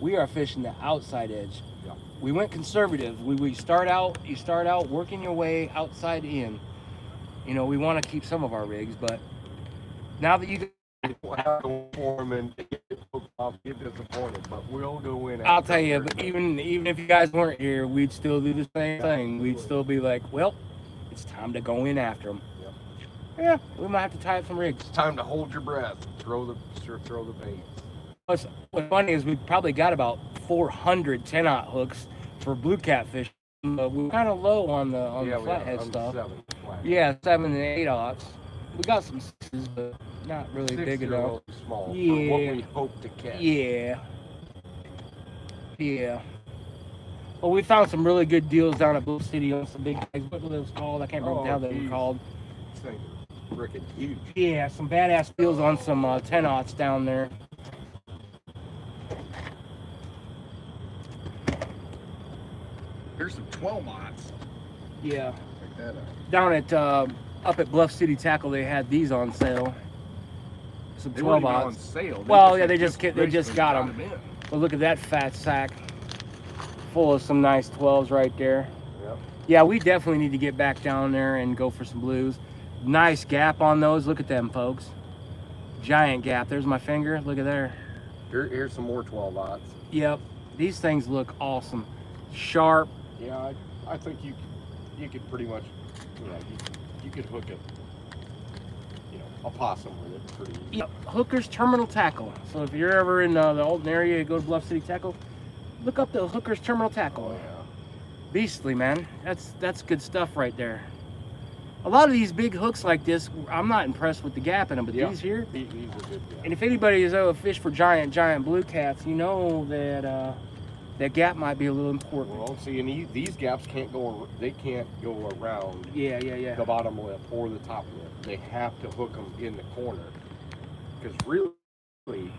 We are fishing the outside edge. Yeah. We went conservative. We, we start out, you start out working your way outside in. You know, we want to keep some of our rigs, but now that you have to go and get off, get disappointed, but we'll go in. I'll tell you, but even even if you guys weren't here, we'd still do the same thing. We'd still be like, well, it's time to go in after them. Yeah, we might have to tie up some rigs. It's time to hold your breath. Throw the throw the bait. What's, what's funny is we've probably got about 400 10 aught hooks for blue catfish. But we're kind of low on the on yeah, the we flathead stuff. seven. Yeah, seven and eight aughts. We got some sixes, but not really Six big enough. small Yeah. what we hope to catch. Yeah. Yeah. Well, we found some really good deals down at Bluff City on some big bags. What were those called? I can't remember Oh, how they were called. Freaking huge. Yeah, some badass deals on some uh, 10 aughts down there. Here's some 12 aughts. Yeah. Check that out. Down at uh, up at Bluff City Tackle, they had these on sale. Some They 12 weren't on aughts. sale. Well, yeah, they just get- they just recently got 'em. in. But look at that fat sack, full of some nice 12s right there. Yep. Yeah, we definitely need to get back down there and go for some blues. Nice gap on those. Look at them, folks. Giant gap. There's my finger. Look at there. Here, here's some more 12 aughts. Yep. These things look awesome. Sharp. Yeah, I, I think you you could pretty much, you know, you, you could hook it, you know, a possum with it pretty easy. Yep. Hooker's Terminal Tackle. So if you're ever in uh, the Alton area, you go to Bluff City Tackle, look up the Hooker's Terminal Oh, Tackle. yeah. Beastly, man. That's that's good stuff right there. A lot of these big hooks like this, I'm not impressed with the gap in them, but Yeah. these here, These, these are good. Yeah. And if anybody has ever fished for giant, giant blue cats, you know that uh, that gap might be a little important. Well, see, and these, gaps can't go, they can't go around Yeah, yeah, yeah. the bottom lip or the top lip. They have to hook them in the corner. Because really,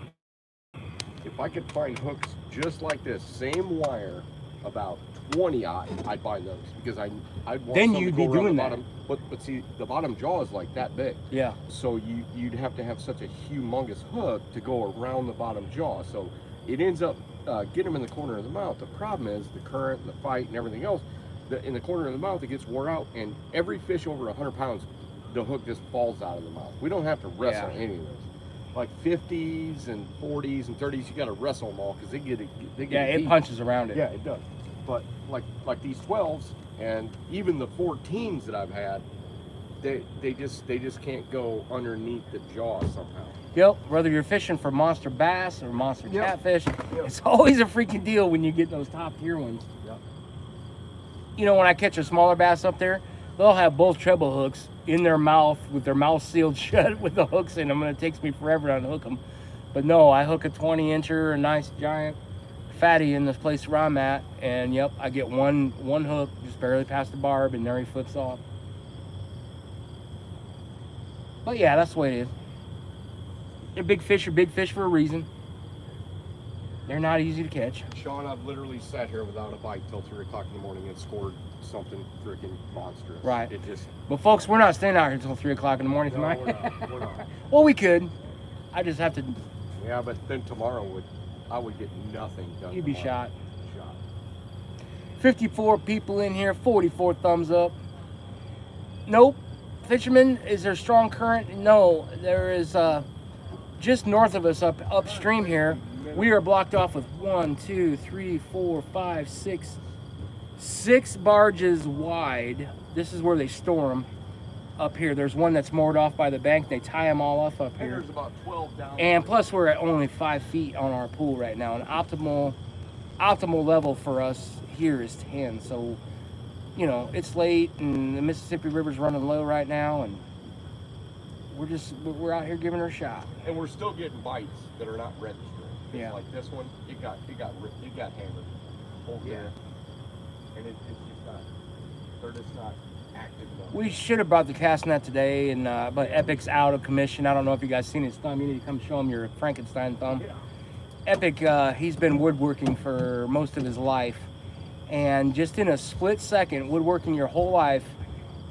if I could find hooks just like this, same wire, about 20 odd, I'd buy those because I, I'd want Then you'd be doing the that. bottom. But but see, the bottom jaw is like that big, Yeah, so you you'd have to have such a humongous hook to go around the bottom jaw. So it ends up uh, getting them in the corner of the mouth. The problem is the current, and the fight, and everything else. The, in the corner of the mouth, it gets wore out, and every fish over 100 pounds, the hook just falls out of the mouth. We don't have to wrestle Yeah. any of those. Like 50s and 40s and 30s, you got to wrestle them all because they get it. They yeah, get it deep. punches around it. Yeah, it does. But like like these 12s and even the 14s that I've had, they they just they just can't go underneath the jaw somehow. Yep. Whether you're fishing for monster bass or monster Yep. catfish, it's always a freaking deal when you get those top tier ones. Yep. You know, when I catch a smaller bass up there, they'll have both treble hooks in their mouth with their mouth sealed shut with the hooks in them, and it takes me forever to unhook them. But no, I hook a 20 incher, a nice giant fatty in this place where I'm at, and yep, I get one one hook just barely past the barb, and there he flips off. But yeah, that's the way it is. Big fish are big fish for a reason. They're not easy to catch. Sean, I've literally sat here without a bite till three o'clock in the morning and scored something freaking monstrous. Right. It just. But folks, we're not staying out here until three o'clock in the morning No, tonight. we're not. We're not. well, we could. I just have to. Yeah, but then tomorrow would, I would get nothing done. You'd be tomorrow. shot. Shot. 54 people in here, 44 thumbs up. Nope. Fisherman, is there strong current? No. There is uh, just north of us, up upstream here. We are blocked off with one, two, three, four, five, six, six barges wide. This is where they store them. Up here, there's one that's moored off by the bank. They tie them all off up here. there's about 12 down. And plus, we're at only five feet on our pool right now. An optimal, optimal level for us here is ten. So, you know, it's late, and the Mississippi River's running low right now, and we're just we're- we're out here giving her a shot. And we're still getting bites that are not registered. Yeah. Like this one, it got it got it got hammered. Whole Yeah. there. And it, it's just not. They're just not active enough. We should have brought the cast net today, and uh, but Epic's out of commission. I don't know if you guys seen his thumb. You need to come show him your Frankenstein thumb. Yeah. Epic, uh, he's been woodworking for most of his life. And just in a split second, woodworking your whole life,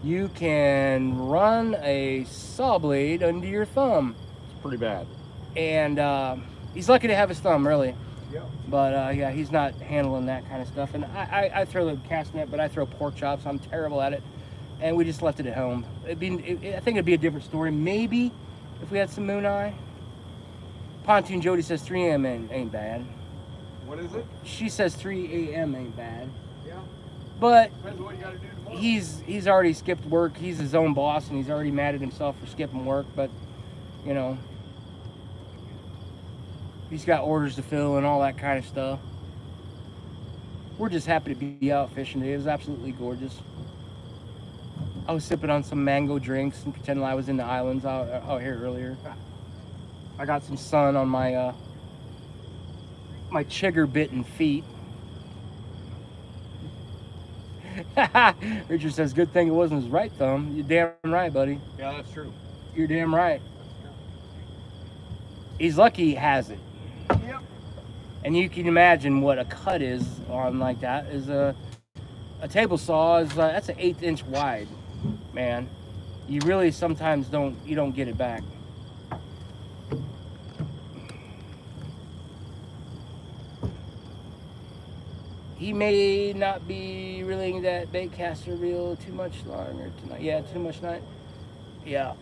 you can run a saw blade under your thumb. It's pretty bad. And uh, he's lucky to have his thumb, really. Yeah. But uh, yeah, he's not handling that kind of stuff. And I, I, I throw the cast net, but I throw pork chops. I'm terrible at it. And we just left it at home. It'd be, it, I think it'd be a different story. Maybe if we had some moon eye. Pontoon Jody says 3 a.m. ain't, ain't bad. What is it? She says 3 a.m. ain't bad. Yeah. But Depends what you got to do. He's he's already skipped work. He's his own boss, and he's already mad at himself for skipping work. But you know, he's got orders to fill and all that kind of stuff. We're just happy to be out fishing today. It was absolutely gorgeous. I was sipping on some mango drinks and pretending I was in the islands out, out here earlier. I got some sun on my uh, my chigger bitten feet. Richard says, "Good thing it wasn't his right thumb." You're damn right, buddy. Yeah, that's true. You're damn right. He's lucky he has it, Yep. and you can imagine what a cut is on like that. Is a a table saw is uh, that's an eighth inch wide, man. You really sometimes don't you don't get it back. He may not be reeling that bait caster reel too much longer tonight. Yeah, too much night. Yeah.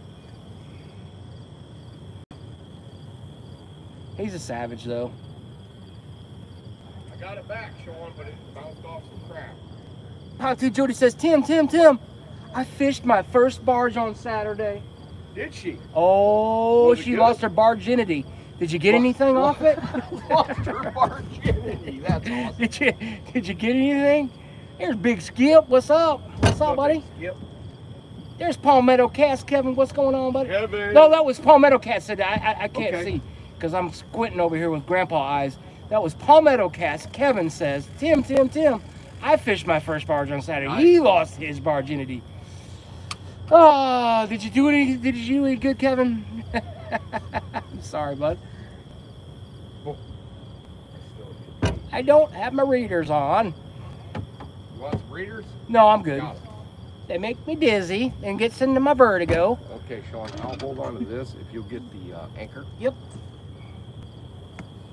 He's a savage though. I got it back, Sean, but it bounced off some crap. Pontoon Jody says, Tim, Tim, Tim, I fished my first barge on Saturday. Did she? Oh, she good? lost her barginity. Did you get anything off it? Lost her virginity. That's awesome. Did you did you get anything? There's Big Skip. What's up? What's up, buddy? Yep. There's Palmetto Cast. Kevin, what's going on, buddy? Kevin. No, that was Palmetto Cast. Said I, I, I can't Okay. see because I'm squinting over here with Grandpa eyes. That was Palmetto Cast. Kevin says, Tim, Tim, Tim, I fished my first barge on Saturday. He lost his barginity. Oh, did you do any? Did you do any good, Kevin? I'm sorry, bud. I don't have my readers on. You want some readers? No, I'm good. They make me dizzy and gets into my vertigo. Okay, Sean, I'll hold on to this if you'll get the uh, anchor. Yep.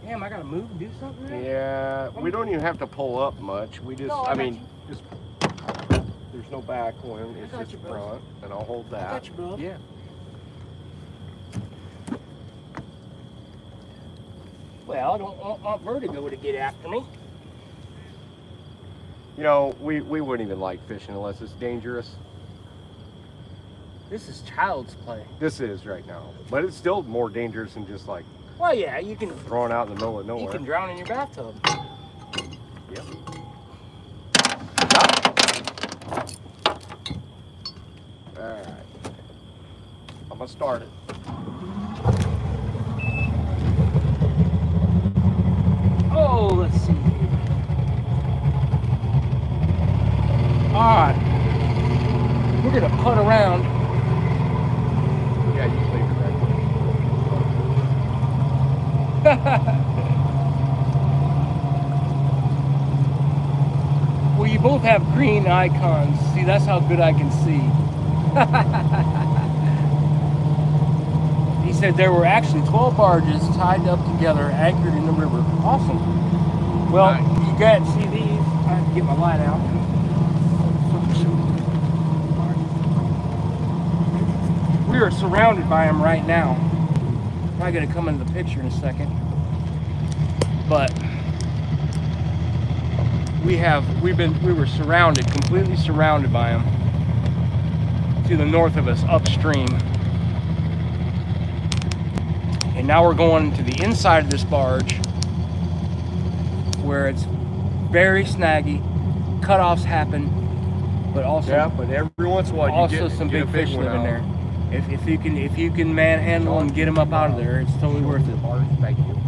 Damn, I gotta move and do something. now? Yeah, we don't even have to pull up much. We just, No, I I mean, just, there's no back one, it's just you, front, and I'll hold I that. got you, bro. Yeah. Well, I don't want my vertigo to get after me. You know, we, we wouldn't even like fishing unless it's dangerous. This is child's play. This is right now, but it's still more dangerous than just like Well, yeah, you can throwing out in the middle of nowhere. you can drown in your bathtub. Yep. All right. I'm gonna start it. Oh, let's see. All right, we're gonna putt around. Yeah, you leave it right both have green icons. See, that's how good I can see. he said there were actually 12 barges tied up together, anchored in the river. Awesome. Well, Nice. you can't see these. I have to get my light out. We are surrounded by them right now. I'm going to come into the picture in a second. But we have we've been we were surrounded completely surrounded by them to the north of us upstream. And now we're going to the inside of this barge where it's very snaggy cutoffs happen but also Yeah, but every once in a while you also get, some get big big fish live in out. there. If, if you can if you can manhandle them and get them up out of there it's totally worth it Thank you.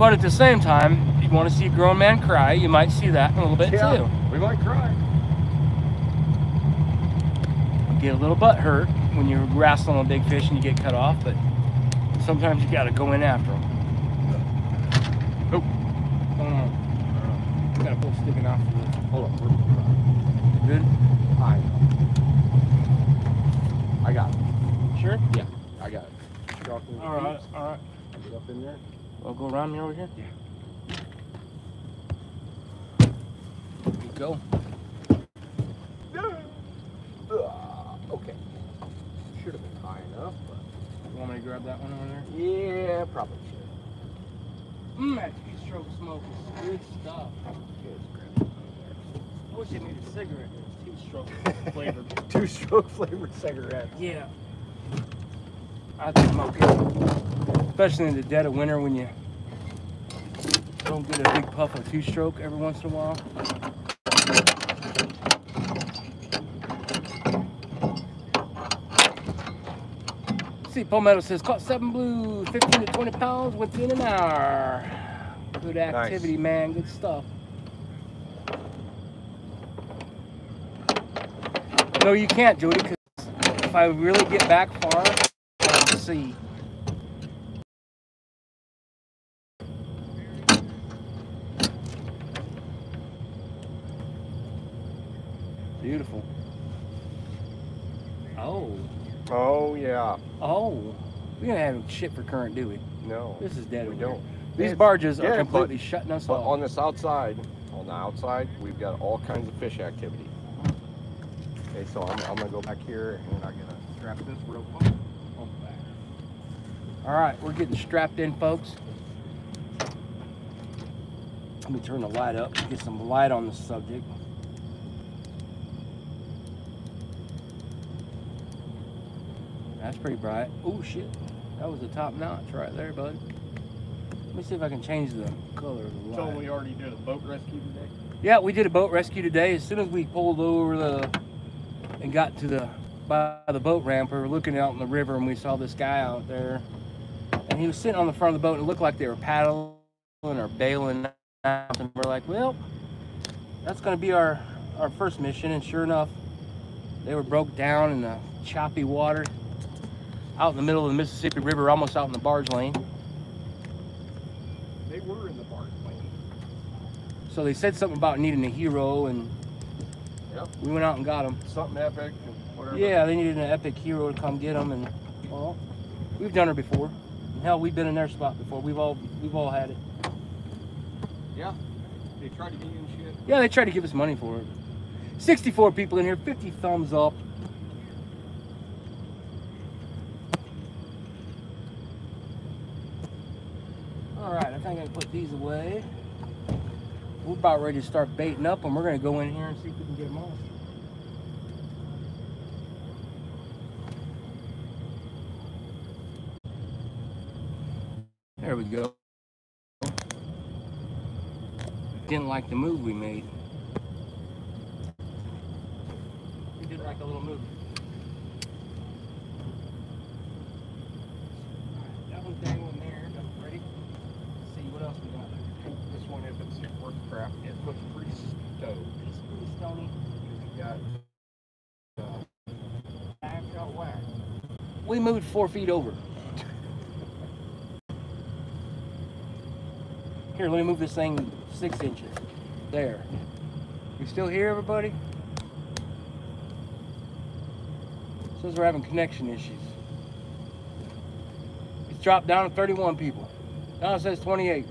But at the same time you want to see a grown man cry you might see that in a little bit Yeah, too we might cry. get a little butt hurt when you're wrestling a big fish and you get cut off, but sometimes you got to go in after them. Oh, uh-huh. hold on. We got a bull sticking off. Hold on. we're- Good. I I got it. Sure. Yeah, I got it. Drop in the All right. All right. Get up in there. I'll go around me over here. Yeah. There you go. Uh, okay. Should have been high enough, but You want me to grab that one over there? yeah, probably should. Mmm, that two stroke smoke is good stuff. I wish it made a cigarette two stroke flavored. Two stroke flavored cigarette. Yeah. I think I'm okay. Especially in the dead of winter when you don't get a big puff of two stroke every once in a while. See, Palmetto says caught seven blue, 15 to 20 pounds within an hour. Good activity, man. Good stuff. No, you can't, Jody, because if I really get back far, I can see. Beautiful. Oh. Oh yeah. Oh. We don't have shit for current, do we? No. This is dead. we don't. These It's- barges are yeah, but- completely shutting us But off. on this outside, on the outside, we've got all kinds of fish activity. Okay, so I'm, I'm gonna go back here and I'm gonna strap this real quick. All right, we're getting strapped in, folks. Let me turn the light up, get some light on the subject. That's pretty bright. Oh shit, that was a top notch right there, bud. Let me see if I can change the color of the light. already did a boat rescue today? Yeah, we did a boat rescue today. As soon as we pulled over the and got to the by the boat ramp, we were looking out in the river and we saw this guy out there. And he was sitting on the front of the boat and it looked like they were paddling or bailing out. And we're like, well, that's gonna be our our first mission. And sure enough, they were broke down in the choppy water out in the middle of the Mississippi River, almost out in the barge lane. They were in the barge lane. So they said something about needing a hero and Yep. we went out and got them. Something epic and whatever. Yeah, they needed an epic hero to come get them, and well, we've done her before. And hell, we've been in their spot before. We've all we've all had it. Yeah. They tried to get you shit. Yeah, they tried to give us money for it. 64 people in here, 50 thumbs up. All right, I can put these away. We're about ready to start baiting up, and we're gonna go in here and see if we can get them off. There we go. Didn't like the move we made. We did like a little move. Alright, That one's dangling there. That's ready. Let's see what else we got there. This one, if it's worth crap, it looks pretty stoked. It's pretty stony. You got Back out whack. We moved four feet over. Here, let me move this thing six inches. There. You still here, everybody? Says we're having connection issues. It's dropped down to 31 people. Now it says 28.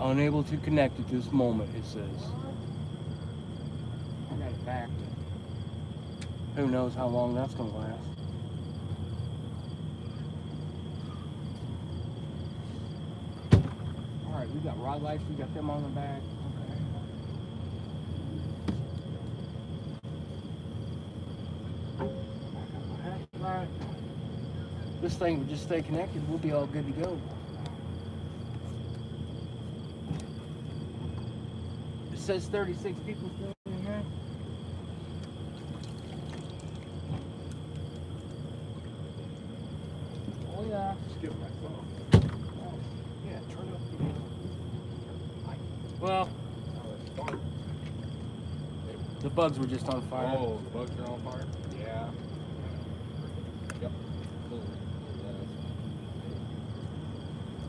Unable to connect at this moment, it says. Who knows how long that's gonna last. Alright, we got rod lights, we got them on the back. This thing would just stay connected, we'll be all good to go. It says 36 people still in here. Oh yeah. Skip my phone. Yeah, turn up Well, the. Oh, the bugs were just on fire. Oh, the bugs are on fire? Yeah. Yep.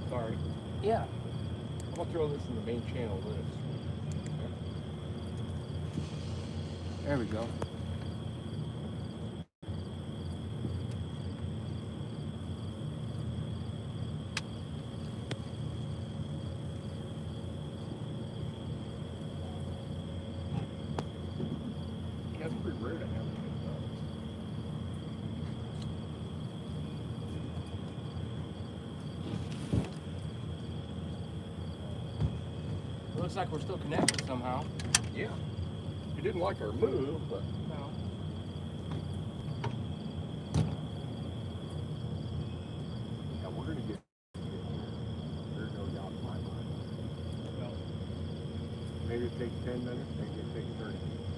Sorry. Yeah. I'm gonna throw this in the main channel list. There we go. Yeah, it's pretty rare to have it. Looks like we're still connected somehow. Yeah. You didn't like our move, but No. yeah, we're gonna get. There's no doubt in my mind. Maybe it takes ten minutes, maybe it takes thirty. minutes.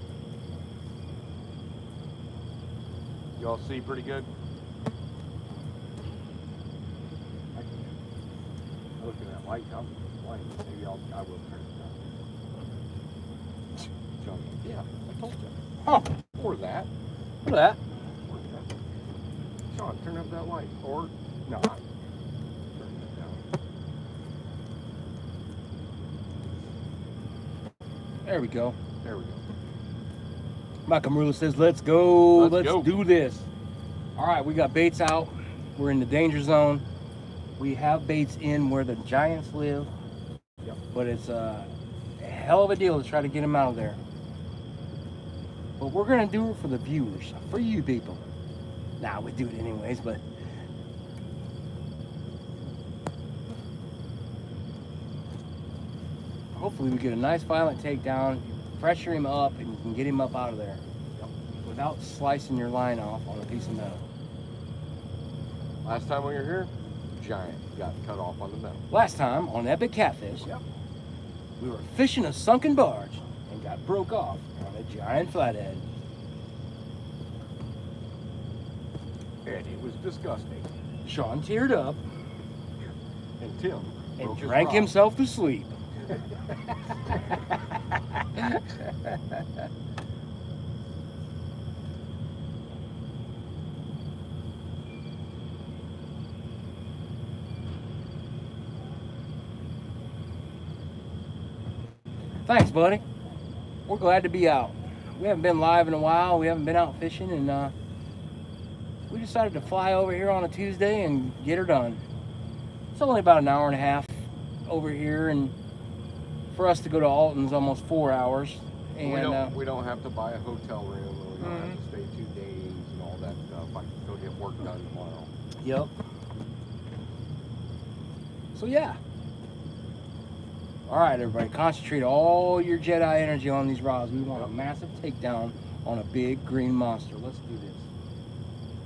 Y'all see pretty good? I can. I Looking at that light, I'm blind. Maybe I'll, I will turn it down. Johnny, yeah, I told you. Huh. Or that. At that. Or that. Sean, turn up that light. Or not. Turn it down. There we go. There we go. Makamurla says, let's go. Let's Let's, go. do this. All right, we got baits out. We're in the danger zone. We have baits in where the giants live. Yep. But it's a hell of a deal to try to get them out of there. But we're going to do it for the viewers, for you people. Nah, we do it anyways, but hopefully we get a nice violent takedown, pressure him up, and you can get him up out of there without slicing your line off on a piece of metal. Last time we were here, giant got cut off on the metal. Last time on Epic Catfish, Yep. We were fishing a sunken barge and got broke off on a giant flathead. And it was disgusting. Sean teared up And Tim and drank himself to sleep. Thanks, buddy. We're glad to be out. We haven't been live in a while. We haven't been out fishing, and uh, we decided to fly over here on a Tuesday and get her done. It's only about an hour and a half over here, and for us to go to Alton's almost four hours. And we, don't, uh, we don't have to buy a hotel room or we don't have to stay two days and all that stuff. I can go get work done tomorrow. Yep. So yeah. All right, everybody, concentrate all your Jedi energy on these rods. We want a massive takedown on a big green monster. Let's do this.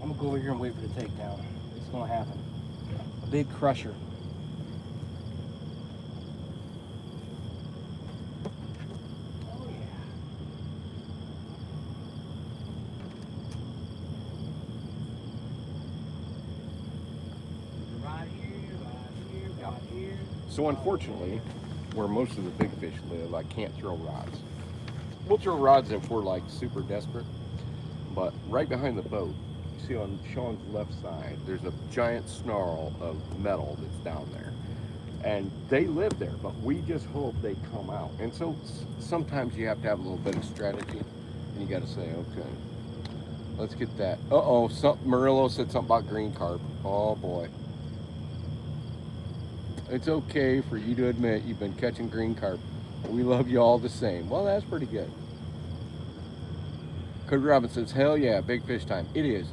I'm gonna go over here and wait for the takedown. It's gonna happen. A big crusher. Oh yeah. Right here, right here, right here. So unfortunately, where most of the big fish live, I can't throw rods. We'll throw rods if we're like super desperate, but right behind the boat you see on Sean's left side, there's a giant snarl of metal that's down there. And they live there, but we just hope they come out. And so sometimes you have to have a little bit of strategy. And you got to say, okay, let's get that. Uh oh, some, Murillo said something about green carp. Oh boy. It's okay for you to admit you've been catching green carp. We love you all the same. Well, that's pretty good. Cody Robbins says, hell yeah, big fish time. It is.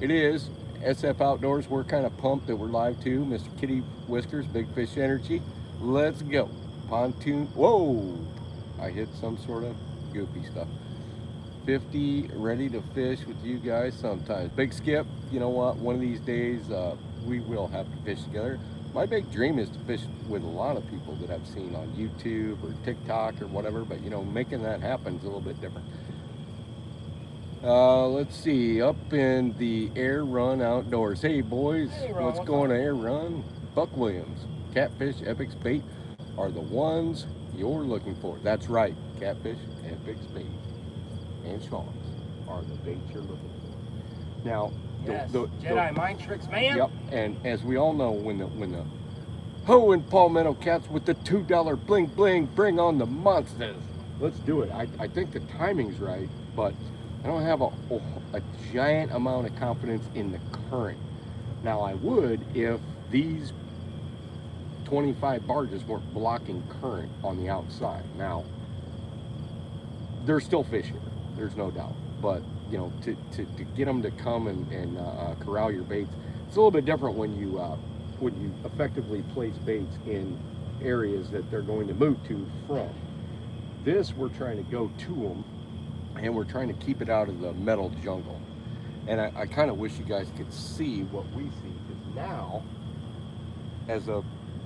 It is. SF Outdoors, we're kind of pumped that we're live too. Mr. Kitty Whiskers, Big Fish Energy. Let's go. Pontoon. Whoa! I hit some sort of goopy stuff. 50 ready to fish with you guys sometimes. Big Skip, you know what? One of these days uh, we will have to fish together. My big dream is to fish with a lot of people that I've seen on YouTube or TikTok or whatever, but you know, making that happen is a little bit different. Uh, let's see, up in the Air Run Outdoors. Hey boys, Hey, Ron, what's what's going on Air Run? Buck Williams, Catfish Epics Bait are the ones you're looking for. That's right, Catfish Epics Bait and Sean's are the baits you're looking for. Now, Yes. the- the- Jedi mind tricks, man. Yep, and as we all know, when the when the Ho and Palmetto Cats with the two dollar bling bling bring on the monsters. Let's do it. I, I think the timing's right, but I don't have a, a, a giant amount of confidence in the current. Now I would if these 25 barges weren't blocking current on the outside. Now they're still fishing, there's no doubt. But you know, to, to, to get them to come and, and uh, uh, corral your baits, it's a little bit different when you uh, when you effectively place baits in areas that they're going to move to from. This we're trying to go to them, and we're trying to keep it out of the metal jungle. And I, I kind of wish you guys could see what we see because now, as a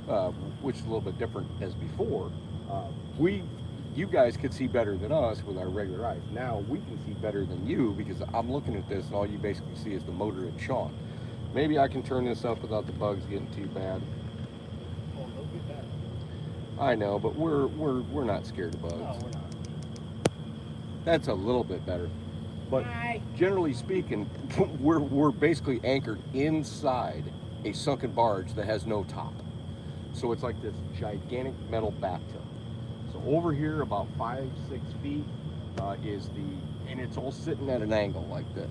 uh, which is a little bit different as before, uh, we you guys could see better than us with our regular eyes. Now we can see better than you because I'm looking at this and all you basically see is the motor and Sean. Maybe I can turn this up without the bugs getting too bad. Oh, they'll get better. I know, but we're we're we're not scared of bugs. No, we're not. That's a little bit better. But Hi. generally speaking, we're we're basically anchored inside a sunken barge that has no top. So it's like this gigantic metal bathtub. Over here, about five, six feet, uh, is the, and it's all sitting at an angle like this.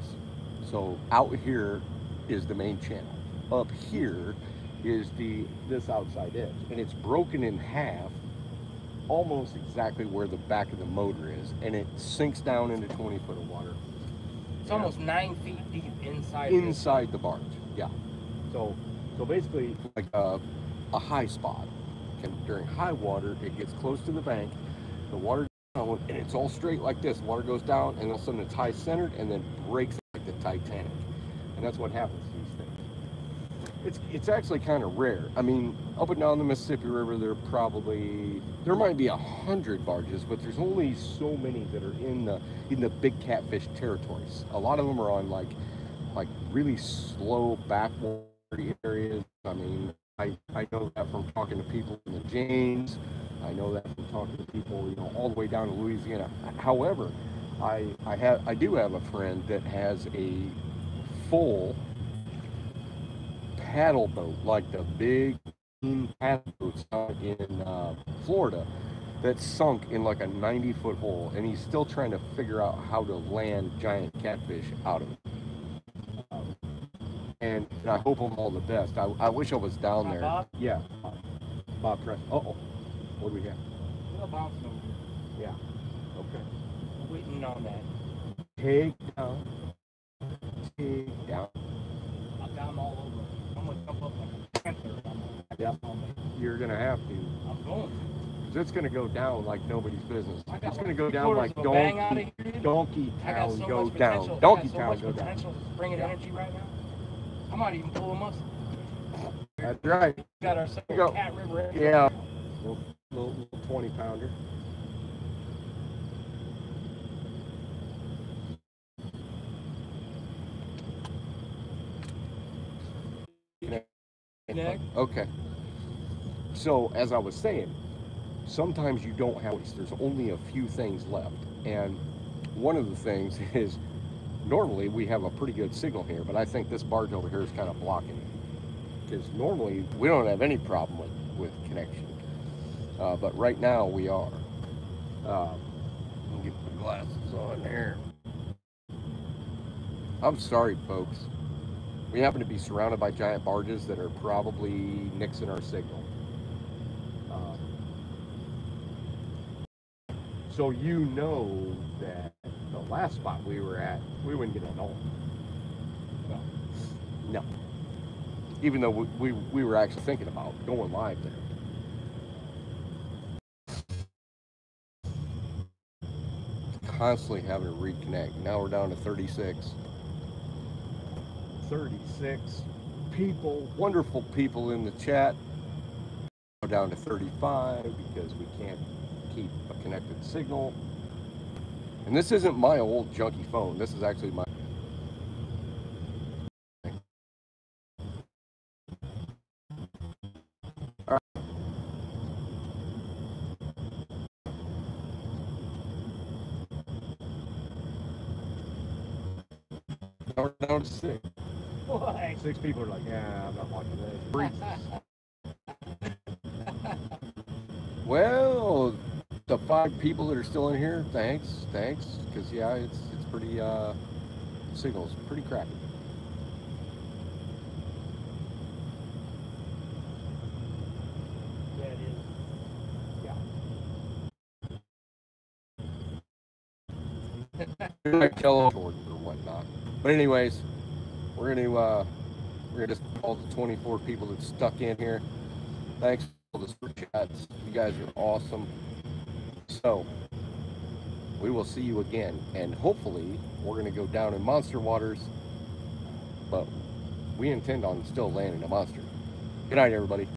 So out here is the main channel. Up here is the this outside edge, and it's broken in half, almost exactly where the back of the motor is, and it sinks down into 20 foot of water It's almost nine feet deep inside. inside the barge. Yeah. So, so basically, like a, a high spot. And during high water, it gets close to the bank. The water goes down, and it's all straight like this. Water goes down, and all of a sudden it's high centered, and then breaks like the Titanic. And that's what happens to these things. It's it's actually kind of rare. I mean, up and down the Mississippi River, there probably there might be a hundred barges, but there's only so many that are in the in the big catfish territories. A lot of them are on like like really slow backwater areas. I mean, I, I know that from talking to people in the James. I know that from talking to people, you know, all the way down to Louisiana. However, I I have I do have a friend that has a full paddle boat, like the big paddle boats out in uh, Florida, that sunk in like a 90 foot hole, and he's still trying to figure out how to land giant catfish out of it. Um, and I hope him all the best. I, I wish I was down there. Bob. Yeah, Bob Press. Uh oh, what do we have? We'll bounce over. Yeah. Okay. Waiting on that. Take down. Take down. I'm down all over. I'm gonna jump up like a panther. Yep. You're gonna have to. I'm going. 'Cause It's gonna go down like nobody's business. It's gonna go down like of a bang out of donkey, donkey town so go down. Donkey so town go down. bringing energy right now. I might even pull a muscle. That's right. Got our go. second Cat River. Yeah. Little, little, little 20 pounder. Nick? Okay. So, as I was saying, sometimes you don't have. There's only a few things left. And one of the things is normally we have a pretty good signal here, but I think this barge over here is kind of blocking it. Because normally we don't have any problem with, with connection. Uh, but right now we are. Um, get my glasses on here. I'm sorry, folks. We happen to be surrounded by giant barges that are probably nixing our signal. Um, so you know that last spot we were at, we wouldn't get at all. No. No. Even though we, we, we were actually thinking about going live there. Constantly having to reconnect. Now we're down to 36. 36 people, wonderful people in the chat. Go down to 35 because we can't keep a connected signal. And this isn't my old junky phone. This is actually my. All right. Down to six. Boy. Six people are like, yeah, I'm not watching this. five people that are still in here, thanks, thanks, because yeah, it's it's pretty uh, signals pretty crappy. Yeah, it is. Tell Jordan or whatnot. But anyways, we're gonna uh, we're gonna just call the 24 people that stuck in here. Thanks for the super chats. You guys are awesome. So we will see you again, and hopefully we're gonna go down in monster waters. But we intend on still landing a monster. Good night, everybody.